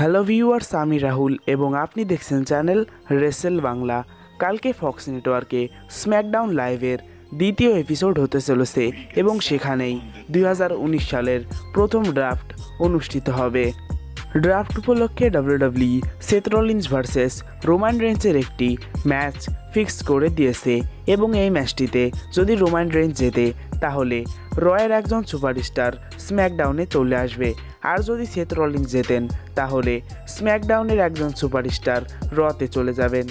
Hello viewers, আমি রাহুল এবং আপনি দেখছেন চ্যানেল রেসেল বাংলা। কালকে ফক্স নেটওয়ার্কে স্ম্যাকডাউন লাইভের দ্বিতীয় এপিসোড হতে চলেছে এবং সেখানেই দুই হাজার উনিশ সালের প্রথম ড্রাফট অনুষ্ঠিত হবে। ড্রাফট উপলক্ষে ডাব্লিউডাব্লিউ সেথরলিন্স ভার্সেস রোমান রেঞ্জের একটি ম্যাচ ফিক্স করে দিয়েছে এবং এই ম্যাচটিতে যদি রোমান রেঞ্জ জেতে, তাহলে রয়ের একজন সুপারস্টার স্ম্যাকডাউনে চলে আসবে। আর যদি সেথ রলিন্স জেতেন, তাহলে স্ম্যাকডাউনের একজন সুপারস্টার রতে চলে যাবেন।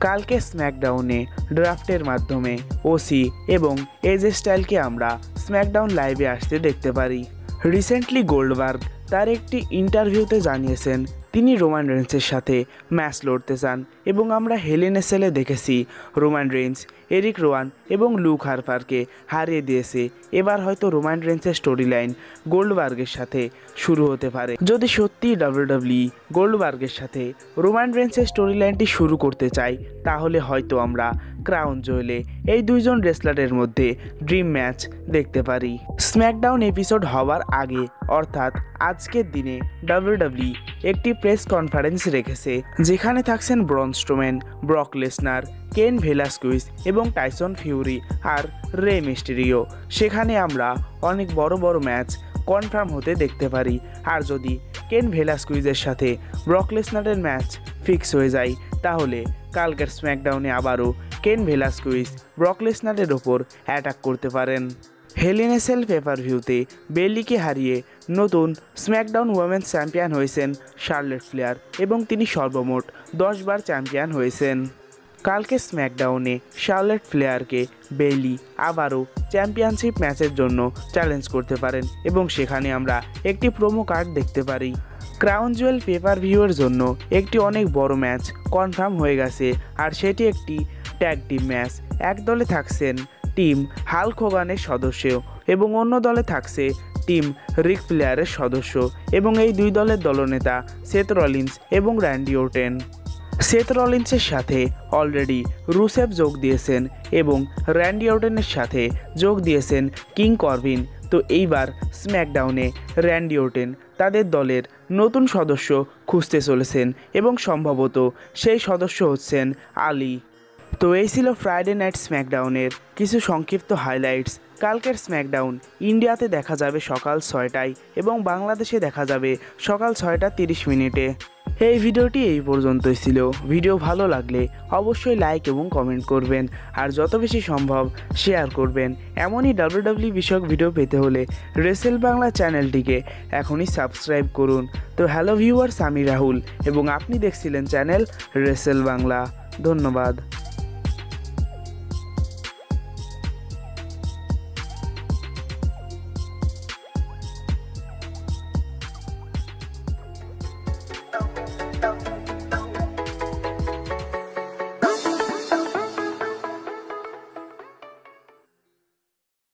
কালকে স্ম্যাকডাউনে ড্রাফটের মাধ্যমে ওসি এবং এজে স্টাইলকে আমরা স্ম্যাকডাউন লাইভে আসতে দেখতে পারি। রিসেন্টলি গোল্ডবার্গ তার একটি ইন্টারভিউতে জানিয়েছেন, তিনি রোমান রেঞ্জের সাথে ম্যাচ লড়তে চান এবং আমরা হেলেনেসেলে দেখেছি, রোমান রেঞ্জ, এরিক রোয়ান এবং লুক হারপারকে হারিয়ে দিয়েছে। এবার হয়তো রোমান রেঞ্জের স্টোরি লাইন গোল্ডবার্গের সাথে শুরু হতে পারে। যদি সত্যি ডাব্লিউডাব্লিউ গোল্ডবার্গের সাথে রোমান রেঞ্জের স্টোরি লাইনটি শুরু করতে চাই তাহলে হয়তো আমরা ক্রাউন জয়েলে এই দুইজন রেসলারের মধ্যে ড্রিম ম্যাচ দেখতে পারি। স্ম্যাকডাউন এপিসোড হওয়ার আগে অর্থাৎ আজকের দিনে ডাব্লিউডাব্লিউ একটি প্রেস কনফারেন্স রেখেছে, যেখানে থাকছেন ব্রনস্ট্রোম্যান ব্রক লেসনার, কেন ভেলাস্কুইস এবং টাইসন ফিউরি আর রে মিস্টেরিও। সেখানে আমরা অনেক বড় বড় ম্যাচ কনফার্ম হতে দেখতে পারি। আর যদি কেন ভেলাসকুইজের সাথে ব্রক লেসনারের ম্যাচ ফিক্স হয়ে যায়, তাহলে কালকের স্ম্যাকডাউনে আবারও কেন ভেলাস্কুইজ ব্রক লেসনারের ওপর অ্যাটাক করতে পারেন। হেলিনেসেল পেপার ভিউতে বেলিকে হারিয়ে নতুন স্ম্যাকডাউন ওমেন্স চ্যাম্পিয়ন হয়েছেন শার্লেট ফ্লেয়ার এবং তিনি সর্বমোট দশবার চ্যাম্পিয়ন হয়েছেন। কালকে স্ম্যাকডাউনে শার্লেট ফ্লেয়ারকে বেইলি আবারও চ্যাম্পিয়নশিপ ম্যাচের জন্য চ্যালেঞ্জ করতে পারেন এবং সেখানে আমরা একটি প্রোমো কার্ড দেখতে পারি। ক্রাউন জুয়েল পেপার ভিউয়ের জন্য একটি অনেক বড় ম্যাচ কনফার্ম হয়ে গেছে আর সেটি একটি ট্যাগ টিম ম্যাচ। এক দলে থাকছেন টিম হাল্ক হোগানের সদস্য এবং অন্য দলে থাকছে টিম রিক প্লেয়ারের সদস্য এবং এই দুই দলের দলনেতা সেথ রলিন্স এবং র্যান্ডি ওটেন সেথ রলিন্সের সাথে অলরেডি রুসেফ যোগ দিয়েছেন এবং র্যান্ডি ওটেনের সাথে যোগ দিয়েছেন কিং করভিন তো এইবার স্ম্যাকডাউনে র্যান্ডি ওটেন তাদের দলের নতুন সদস্য খুঁজতে চলেছেন এবং সম্ভবত সেই সদস্য হচ্ছেন আলী। তো এই ছিল ফ্রাইডে নাইট স্ম্যাকডাউনের কিছু সংক্ষিপ্ত হাইলাইটস কালকের স্ম্যাকডাউন ইন্ডিয়াতে দেখা যাবে সকাল ছয়টায় এবং বাংলাদেশে দেখা যাবে সকাল ছয়টা তিরিশ মিনিটে। এই ভিডিওটি এই পর্যন্তই ছিল। ভিডিও ভালো লাগলে অবশ্যই লাইক এবং কমেন্ট করবেন। আর যত বেশি সম্ভব শেয়ার করবেন। এমনই ডাব্লিউডাব্লিউ বিষয়ক ভিডিও পেতে হলে রেসেল বাংলা চ্যানেলটিকে এখনই সাবস্ক্রাইব করুন। তো হ্যালো ভিউয়ার্স আমি রাহুল এবং আপনি দেখছিলেন চ্যানেল রেসেল বাংলা ধন্যবাদ।